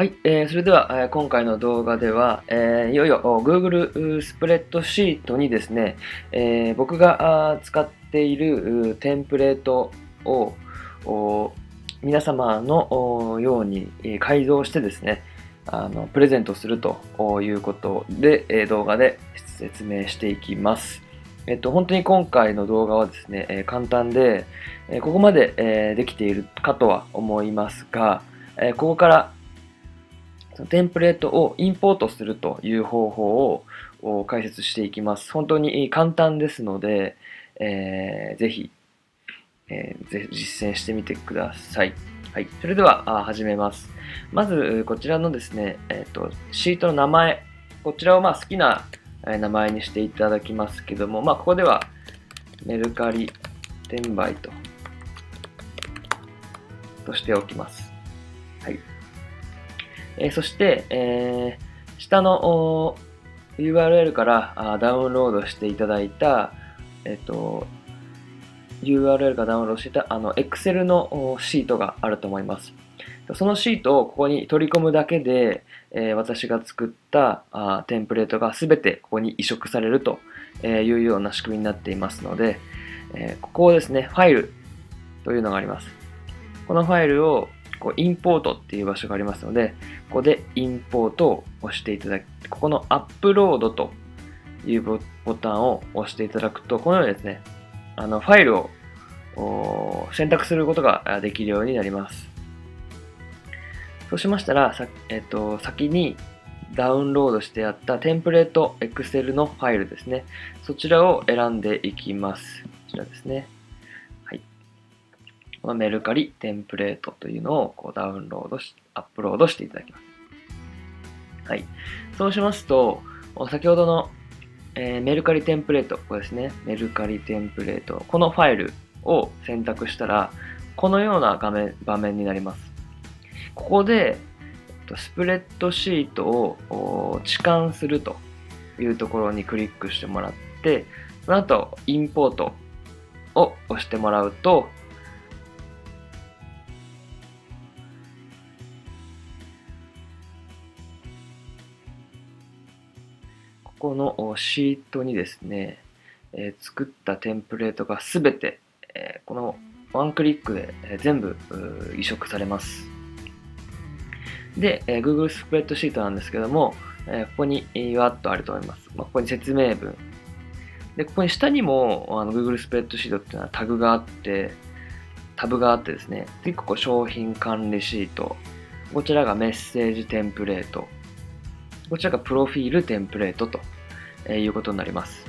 はい、えー、それでは、えー、今回の動画では、えー、いよいよ Google スプレッドシートにですね、えー、僕が使っているテンプレートを皆様のように改造してですね、あのプレゼントするということで、動画で説明していきます。えっと、本当に今回の動画はですね、え簡単で、えここまで、えできているかとは思いますが、えここからテンプレートをインポートするという方法を解説していきます。本当に簡単ですので、えー、ぜひ、えー、ぜひ実践してみてください。はい。それでは始めます。まず、こちらのですね、えっ、ー、と、シートの名前、こちらをまあ好きな名前にしていただきますけども、まあ、ここではメルカリ転売と、としておきます。え、そして、え、下の URL からあダウンロードしていただいた、えっ、と、URL がダウンロードしていたあの Excel のシートがあると思います。そのシートをここに取り込むだけで、え、私が作ったあテンプレートが全てここに移植されるというような仕組みになっていますので、え、ここをですね、ファイルというのがあります。このファイルをこうインポートっていう場所がありますので、ここでインポートを押していただき、ここのアップロードというボタンを押していただくと、このようにですね、あのファイルを選択することができるようになります。そうしましたら、さえっと、先にダウンロードしてあったテンプレート Excel のファイルですね。そちらを選んでいきます。こちらですね。このメルカリテンプレートというのをこうダウンロードし、アップロードしていただきます。はい。そうしますと、先ほどの、えー、メルカリテンプレート、ここですね。メルカリテンプレート。このファイルを選択したら、このような画面、場面になります。ここで、スプレッドシートを置換するというところにクリックしてもらって、その後、インポートを押してもらうと、このシートにですね、えー、作ったテンプレートがすべて、えー、このワンクリックで、全部移植されます。で、えー、Google スプレッドシートなんですけども、えー、ここにわっとあると思います。まあ、ここに説明文。で、ここに下にもあの Google スプレッドシートっていうのはタグがあって、タブがあってですね、で、ここ商品管理シート。こちらがメッセージテンプレート。こちらがプロフィールテンプレートということになります。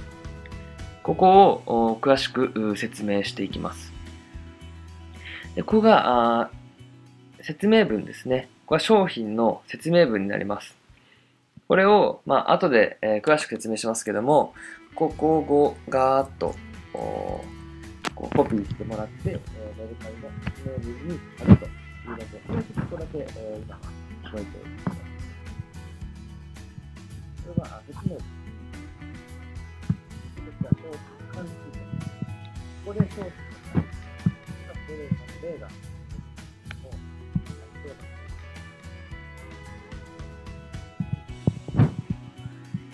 ここを詳しく説明していきます。でここが説明文ですね。これは商品の説明文になります。これを、まあ後で、え、詳しく説明しますけども、ここをガーッとこうコピーしてもらって、えー、メルカリの説明文に貼るというだけ。これちょっとだけ、えー、今、覚えておいてください。これは説明文。ここで商品の管理、これの例が、もう、例えば、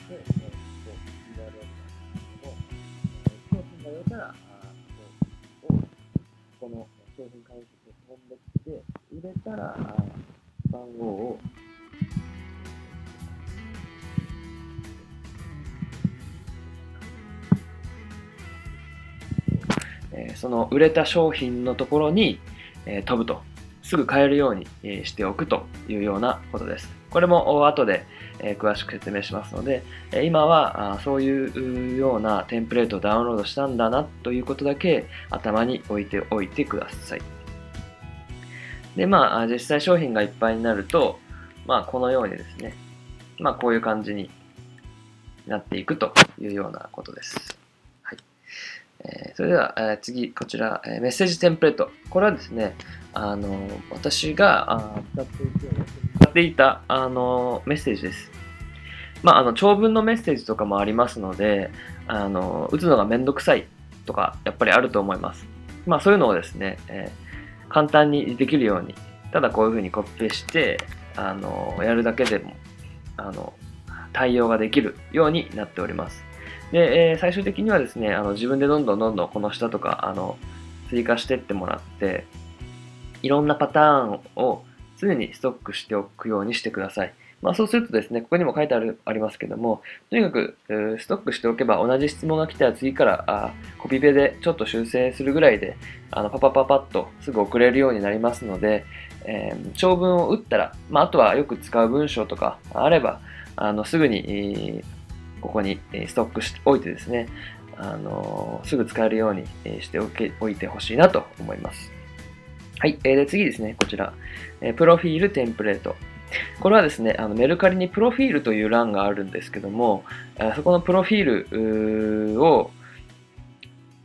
で、えっと、URL なんですけども、商品が売れたら、あこを、この商品管理を飛んできて、売れたら、番号をその売れた商品のところに、え飛ぶと、すぐ買えるように、しておくというようなことです。これも後で、え詳しく説明しますので、え今はあそういうようなテンプレートをダウンロードしたんだなということだけ頭に置いておいてください。で、まあ、実際商品がいっぱいになると、まあ、このようにですね、まあ、こういう感じになっていくというようなことです。それでは、え次、こちら、えメッセージテンプレート。これはですね、あの私が使っていて使っていたあのメッセージです。まあ、あの長文のメッセージとかもありますので、あの打つのがめんどくさいとか、やっぱりあると思います。まあ、そういうのをですね、えー、簡単にできるように、ただこういうふうにコピペして、あのやるだけでもあの対応ができるようになっております。で、えー、最終的にはですね、あの自分でどんどんどんどんこの下とかあの追加してってもらって、いろんなパターンを常にストックしておくようにしてください。まあ、そうするとですね、ここにも書いてあるありますけども、とにかく、ストックしておけば同じ質問が来たら次からあコピペでちょっと修正するぐらいであのパパパパッとすぐ送れるようになりますので、えー、長文を打ったら、まあ、あとはよく使う文章とかあれば、あのすぐに、ここにストックしておいてですね、あのすぐ使えるようにしておけおいてほしいなと思います。はい。えー、で次ですね、こちら。えプロフィールテンプレート。これはですね、あのメルカリにプロフィールという欄があるんですけども、そこのプロフィールを、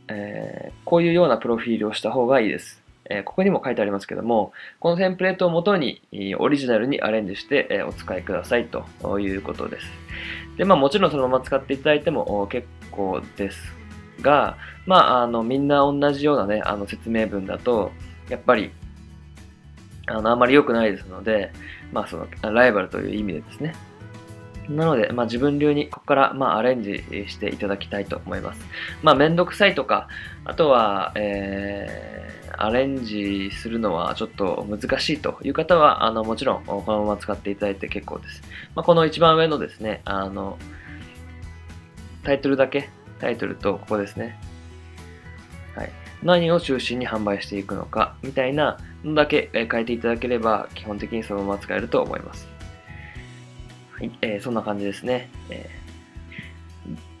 えー、こういうようなプロフィールをした方がいいです。え、ここにも書いてありますけども、このテンプレートをもとにオリジナルにアレンジして、え、お使いくださいということです。で、まあもちろんそのまま使っていただいても結構ですが、まああのみんな同じようなね、あの説明文だと、やっぱりあのあんまり良くないですので、まあそのライバルという意味でですね。なので、まあ、自分流にここから、まあ、アレンジしていただきたいと思います。まあ、めんどくさいとか、あとは、えー、アレンジするのはちょっと難しいという方は、あの、もちろん、このまま使っていただいて結構です。まあ、この一番上のですね、あの、タイトルだけ、タイトルとここですね。はい。何を中心に販売していくのか、みたいなのだけ変えていただければ、基本的にそのまま使えると思います。はい、えー、そんな感じですね。えー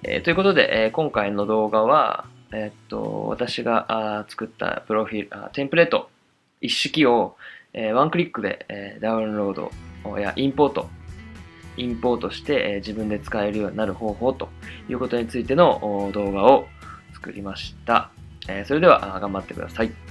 えー、ということで、えー、今回の動画は、え、っと私があ作ったプロフィールあ、テンプレート一式を、えー、ワンクリックで、えー、ダウンロードやインポート、インポートして、えー、自分で使えるようになる方法ということについての動画を作りました。え、それでは頑張ってください。